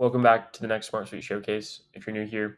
Welcome back to the next SmartSuite Showcase. If you're new here,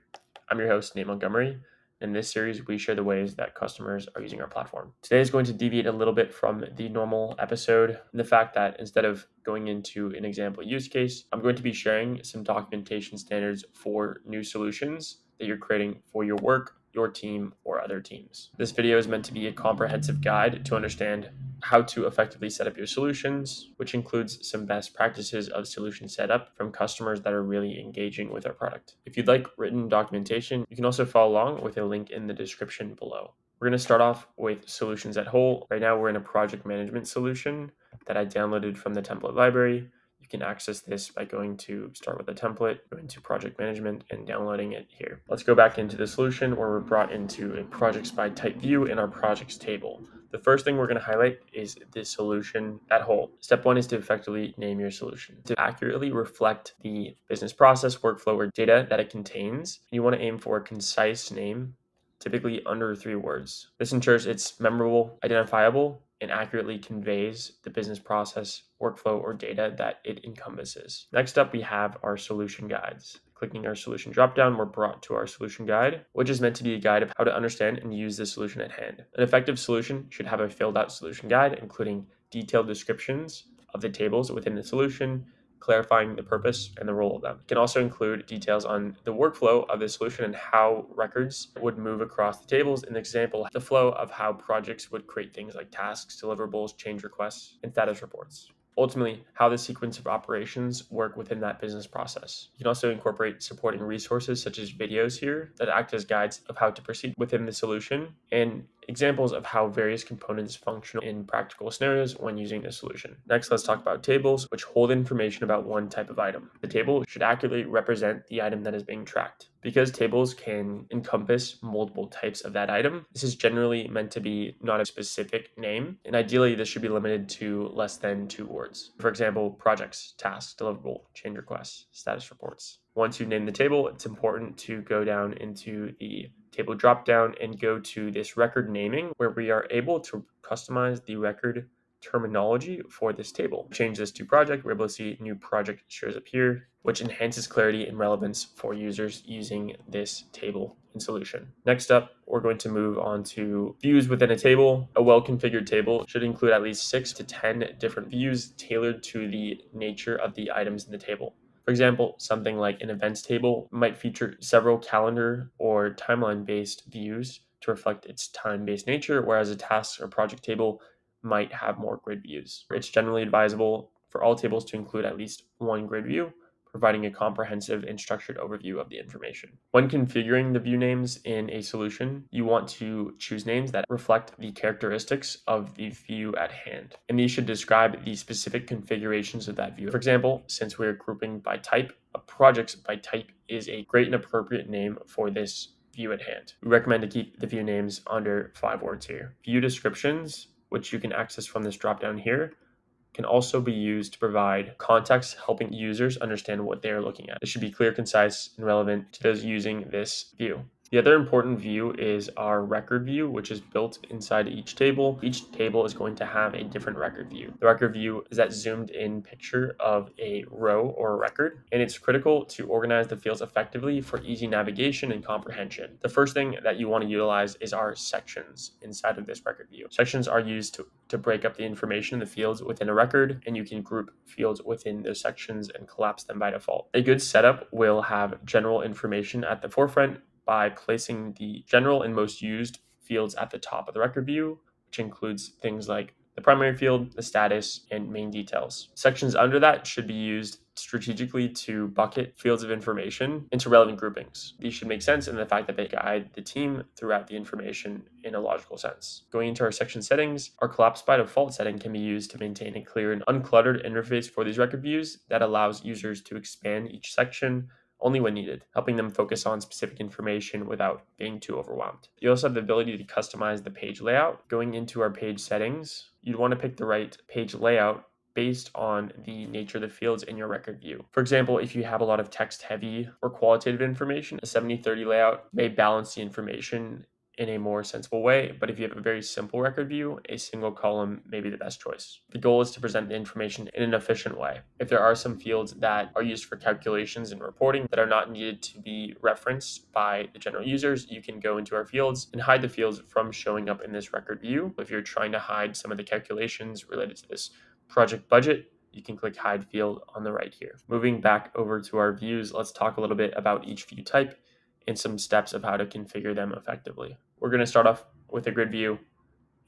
I'm your host, Nate Montgomery. In this series, we share the ways that customers are using our platform. Today is going to deviate a little bit from the normal episode. The fact that instead of going into an example use case, I'm going to be sharing some documentation standards for new solutions that you're creating for your work, your team, or other teams. This video is meant to be a comprehensive guide to understand how to effectively set up your solutions, which includes some best practices of solution setup from customers that are really engaging with our product. If you'd like written documentation, you can also follow along with a link in the description below. We're going to start off with solutions at whole. Right now, we're in a project management solution that I downloaded from the template library. You can access this by going to start with a template, go into project management and downloading it here. Let's go back into the solution where we're brought into a projects by type view in our projects table. The first thing we're going to highlight is the solution at whole. Step one is to effectively name your solution. To accurately reflect the business process, workflow, or data that it contains, you want to aim for a concise name, typically under three words. This ensures it's memorable, identifiable, and accurately conveys the business process, workflow, or data that it encompasses. Next up, we have our solution guides. Clicking our solution dropdown, we're brought to our solution guide, which is meant to be a guide of how to understand and use the solution at hand. An effective solution should have a filled out solution guide, including detailed descriptions of the tables within the solution, clarifying the purpose and the role of them. It can also include details on the workflow of the solution and how records would move across the tables. An example, the flow of how projects would create things like tasks, deliverables, change requests, and status reports ultimately how the sequence of operations work within that business process. You can also incorporate supporting resources such as videos here that act as guides of how to proceed within the solution and examples of how various components function in practical scenarios when using the solution. Next, let's talk about tables, which hold information about one type of item. The table should accurately represent the item that is being tracked. Because tables can encompass multiple types of that item, this is generally meant to be not a specific name, and ideally this should be limited to less than two words. For example, projects, tasks, deliverable, change requests, status reports. Once you name the table, it's important to go down into the table drop down and go to this record naming where we are able to customize the record terminology for this table. Change this to project, we're able to see new project shows up here, which enhances clarity and relevance for users using this table in solution. Next up, we're going to move on to views within a table. A well-configured table should include at least six to 10 different views tailored to the nature of the items in the table. For example, something like an events table might feature several calendar or timeline based views to reflect its time based nature, whereas a task or project table might have more grid views. It's generally advisable for all tables to include at least one grid view, providing a comprehensive and structured overview of the information. When configuring the view names in a solution, you want to choose names that reflect the characteristics of the view at hand. And these should describe the specific configurations of that view. For example, since we're grouping by type, a projects by type is a great and appropriate name for this view at hand. We recommend to keep the view names under five words here. View descriptions, which you can access from this dropdown here, can also be used to provide context, helping users understand what they are looking at. This should be clear, concise, and relevant to those using this view. The other important view is our record view, which is built inside each table. Each table is going to have a different record view. The record view is that zoomed in picture of a row or a record, and it's critical to organize the fields effectively for easy navigation and comprehension. The first thing that you want to utilize is our sections inside of this record view. Sections are used to, to break up the information in the fields within a record, and you can group fields within those sections and collapse them by default. A good setup will have general information at the forefront by placing the general and most used fields at the top of the record view, which includes things like the primary field, the status, and main details. Sections under that should be used strategically to bucket fields of information into relevant groupings. These should make sense in the fact that they guide the team throughout the information in a logical sense. Going into our section settings, our collapse by default setting can be used to maintain a clear and uncluttered interface for these record views that allows users to expand each section only when needed, helping them focus on specific information without being too overwhelmed. You also have the ability to customize the page layout. Going into our page settings, you'd want to pick the right page layout based on the nature of the fields in your record view. For example, if you have a lot of text heavy or qualitative information, a 70-30 layout may balance the information in a more sensible way. But if you have a very simple record view, a single column may be the best choice. The goal is to present the information in an efficient way. If there are some fields that are used for calculations and reporting that are not needed to be referenced by the general users, you can go into our fields and hide the fields from showing up in this record view. If you're trying to hide some of the calculations related to this project budget, you can click hide field on the right here. Moving back over to our views, let's talk a little bit about each view type and some steps of how to configure them effectively. We're going to start off with a grid view.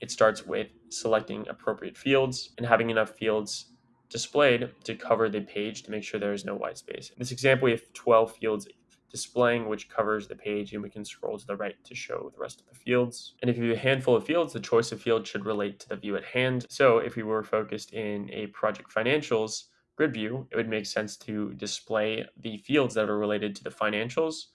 It starts with selecting appropriate fields and having enough fields displayed to cover the page to make sure there is no white space. In this example, we have 12 fields displaying, which covers the page, and we can scroll to the right to show the rest of the fields. And if you have a handful of fields, the choice of field should relate to the view at hand. So if we were focused in a project financials grid view, it would make sense to display the fields that are related to the financials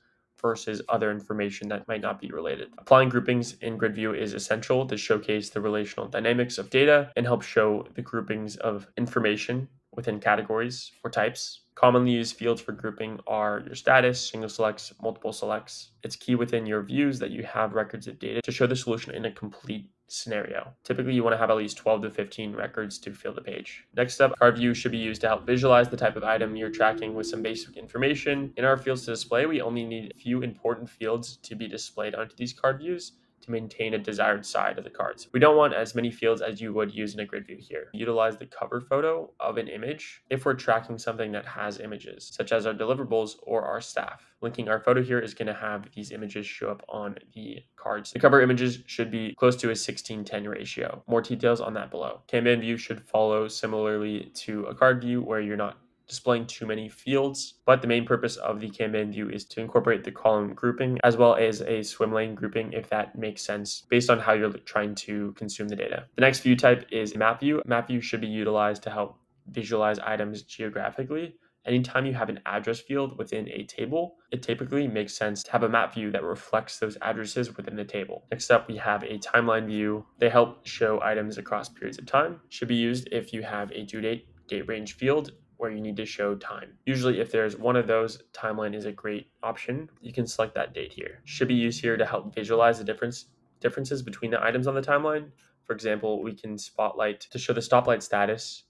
versus other information that might not be related. Applying groupings in grid view is essential to showcase the relational dynamics of data and help show the groupings of information within categories or types. Commonly used fields for grouping are your status, single selects, multiple selects. It's key within your views that you have records of data to show the solution in a complete scenario. Typically, you want to have at least 12 to 15 records to fill the page. Next up, card view should be used to help visualize the type of item you're tracking with some basic information. In our fields to display, we only need a few important fields to be displayed onto these card views to maintain a desired side of the cards. We don't want as many fields as you would use in a grid view here. Utilize the cover photo of an image if we're tracking something that has images, such as our deliverables or our staff. Linking our photo here is going to have these images show up on the cards. The cover images should be close to a 16-10 ratio. More details on that below. Kanban view should follow similarly to a card view where you're not displaying too many fields, but the main purpose of the Kanban view is to incorporate the column grouping as well as a swim lane grouping if that makes sense based on how you're trying to consume the data. The next view type is map view. Map view should be utilized to help visualize items geographically. Anytime you have an address field within a table, it typically makes sense to have a map view that reflects those addresses within the table. Next up, we have a timeline view. They help show items across periods of time. Should be used if you have a due date, date range field, where you need to show time. Usually if there's one of those, timeline is a great option. You can select that date here. Should be used here to help visualize the difference differences between the items on the timeline. For example, we can spotlight to show the stoplight status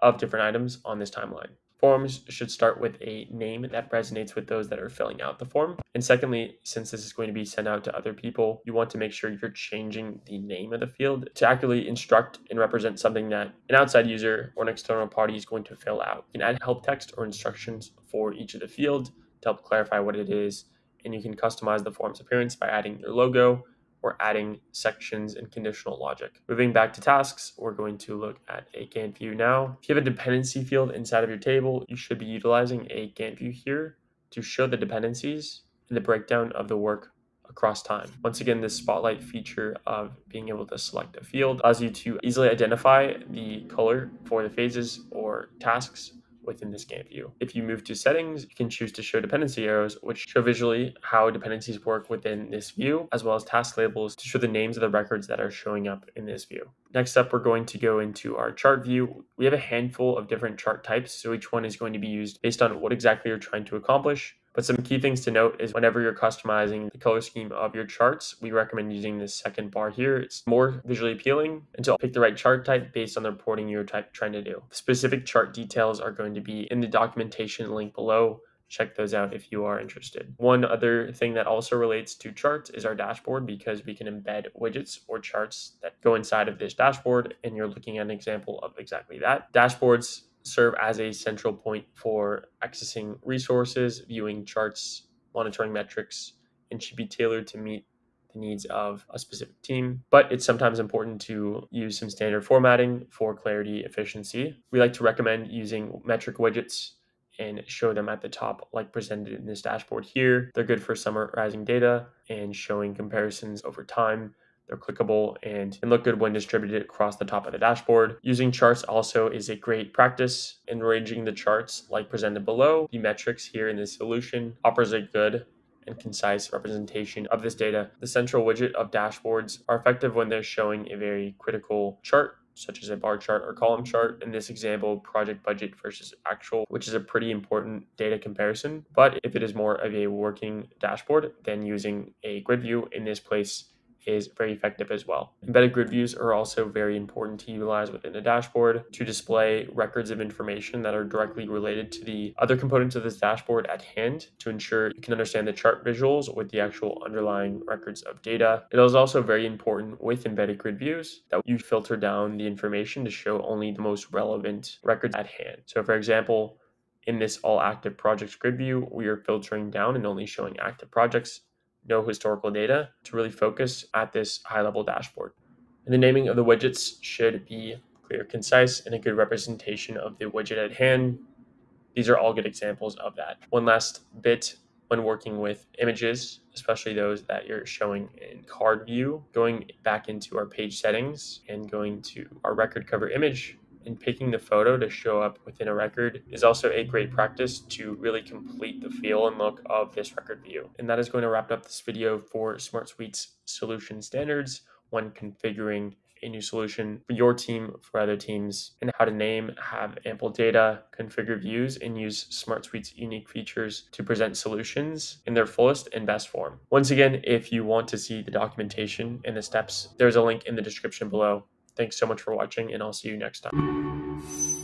of different items on this timeline. Forms should start with a name that resonates with those that are filling out the form. And secondly, since this is going to be sent out to other people, you want to make sure you're changing the name of the field to accurately instruct and represent something that an outside user or an external party is going to fill out. You can add help text or instructions for each of the fields to help clarify what it is. And you can customize the form's appearance by adding your logo, or adding sections and conditional logic. Moving back to tasks, we're going to look at a Gantt view now. If you have a dependency field inside of your table, you should be utilizing a Gantt view here to show the dependencies and the breakdown of the work across time. Once again, this spotlight feature of being able to select a field allows you to easily identify the color for the phases or tasks within this Gantt view. If you move to settings, you can choose to show dependency arrows, which show visually how dependencies work within this view, as well as task labels to show the names of the records that are showing up in this view. Next up, we're going to go into our chart view. We have a handful of different chart types, so each one is going to be used based on what exactly you're trying to accomplish. But some key things to note is whenever you're customizing the color scheme of your charts, we recommend using this second bar here. It's more visually appealing and to pick the right chart type based on the reporting you're type, trying to do. Specific chart details are going to be in the documentation link below check those out if you are interested. One other thing that also relates to charts is our dashboard because we can embed widgets or charts that go inside of this dashboard and you're looking at an example of exactly that. Dashboards serve as a central point for accessing resources, viewing charts, monitoring metrics, and should be tailored to meet the needs of a specific team. But it's sometimes important to use some standard formatting for clarity efficiency. We like to recommend using metric widgets and show them at the top like presented in this dashboard here. They're good for summarizing data and showing comparisons over time they're clickable and, and look good when distributed across the top of the dashboard. Using charts also is a great practice in arranging the charts like presented below. The metrics here in this solution offers a good and concise representation of this data. The central widget of dashboards are effective when they're showing a very critical chart such as a bar chart or column chart. In this example, project budget versus actual, which is a pretty important data comparison. But if it is more of a working dashboard, then using a grid view in this place is very effective as well. Embedded grid views are also very important to utilize within a dashboard to display records of information that are directly related to the other components of this dashboard at hand to ensure you can understand the chart visuals with the actual underlying records of data. It is also very important with embedded grid views that you filter down the information to show only the most relevant records at hand. So for example, in this all active projects grid view, we are filtering down and only showing active projects no historical data to really focus at this high level dashboard. And the naming of the widgets should be clear, concise, and a good representation of the widget at hand. These are all good examples of that. One last bit when working with images, especially those that you're showing in card view, going back into our page settings and going to our record cover image, and picking the photo to show up within a record is also a great practice to really complete the feel and look of this record view. And that is going to wrap up this video for SmartSuite's solution standards when configuring a new solution for your team, for other teams, and how to name, have ample data, configure views, and use SmartSuite's unique features to present solutions in their fullest and best form. Once again, if you want to see the documentation and the steps, there's a link in the description below. Thanks so much for watching, and I'll see you next time.